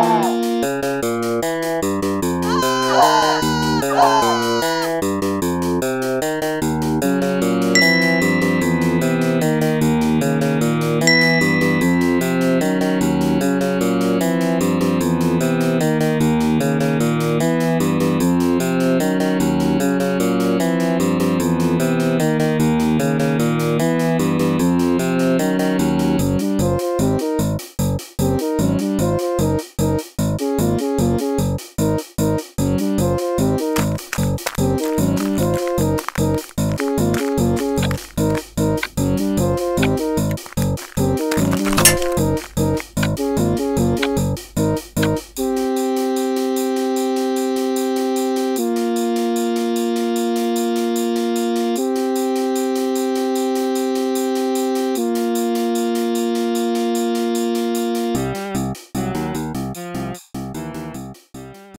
Oh!